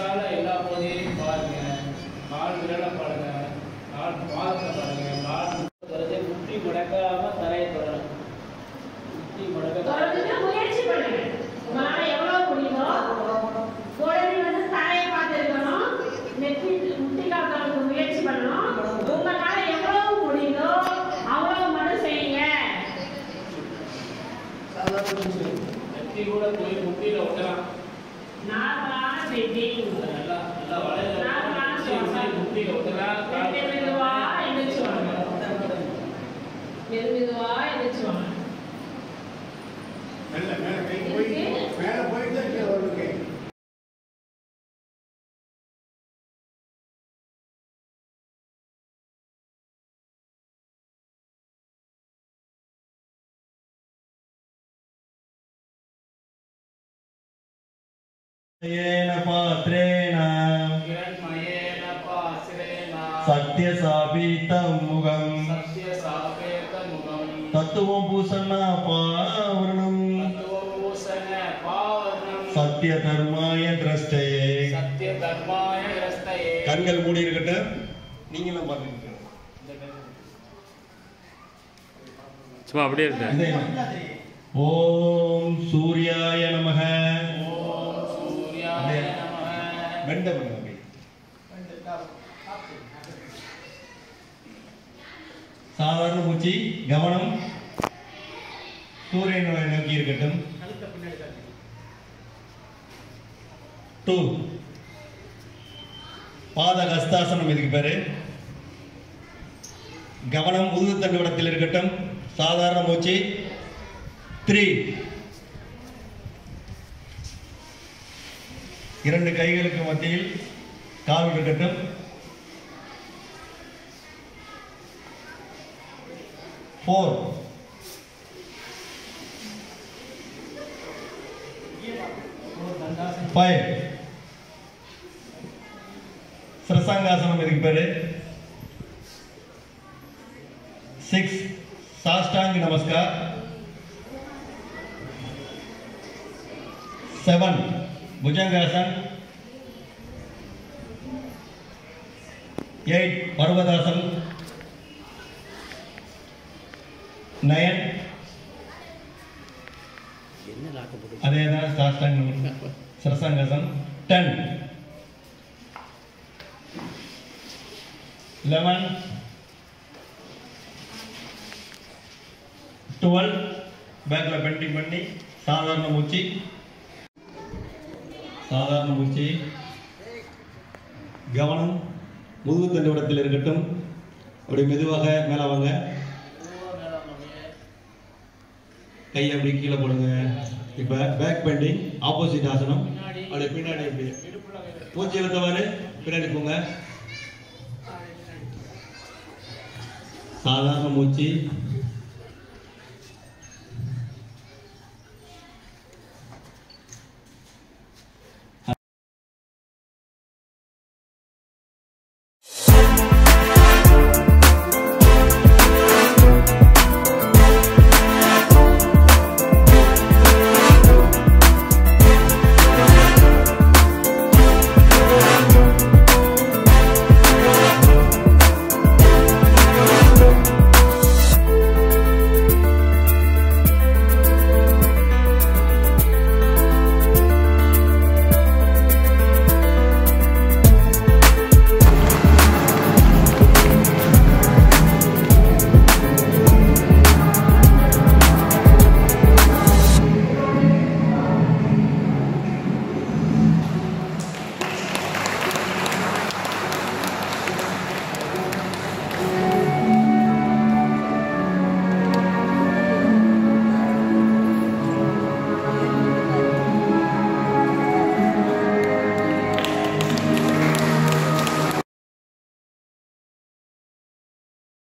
மனசால எல்லா பகுதியையும் பாருங்க. கால் விரலை பாருங்க. கால் பாதத்தை பாருங்க. கால் மெதுவா எந்திரிச்சு வாங்க மெது மேல மேல போயிட்டு पात्रेण கிரண்மயேன பாசிரேன सत्यसापीतं मुगम् சத்யசாபேத முகம் तत्त्वं पूषणापावरणम् தத்துவபூஷண பாவனம் சத்தியதர்மாய திரஷ்டயே சத்ய தர்மாய கிரஸ்தயே கண்கள் மூடி இருக்கட்டும் நீங்களும் பாருங்க சும்மா அப்படியே இருக்கு ஓம் சூர்யாய நமக ஓம் சூர்யாய நமः வெண்ட பண்ணுங்க சாதாரண பூச்சி கவனம். சூரியனை நோக்கி இருக்கட்டும். டூ. பாத கஸ்தாசனம் இதுக்கு பேரு. கவனம் முதுகு தண்டுவடத்தில் இருக்கட்டும். சாதாரண மூச்சு த்ரீ. இரண்டு கைகளுக்கு மத்தியில் கால் இருக்கட்டும். ஃபோர் ஃபைவ் சிரசாங்காசனம் இதுக்கு பேரு. சிக்ஸ் சாஷ்டாங்க நமஸ்கார். செவன் புஜங்காசன் எயிட் பர்வதாசன் நயன் அதே தான் சாஷ்டாங்க சிரசாங்காசன் டென் லெவன் டுவெல் பேக்கில் பெண்டிங் பண்ணி சாதாரண மூச்சு சாதாரண மூச்சு கவனம் முதுகு தண்டுவடத்தில் இருக்கட்டும். அப்படி மெதுவாக மேலே வாங்க. கையை அப்படி கீழே போடுங்க. இப்போ பேக் பெண்டிங் ஆப்போசிட் ஆசனம். அப்படி பின்னாடி அப்படி மூச்சு இழுத்தவாறு பின்னாடி போங்க. சாதாரண மூச்சு.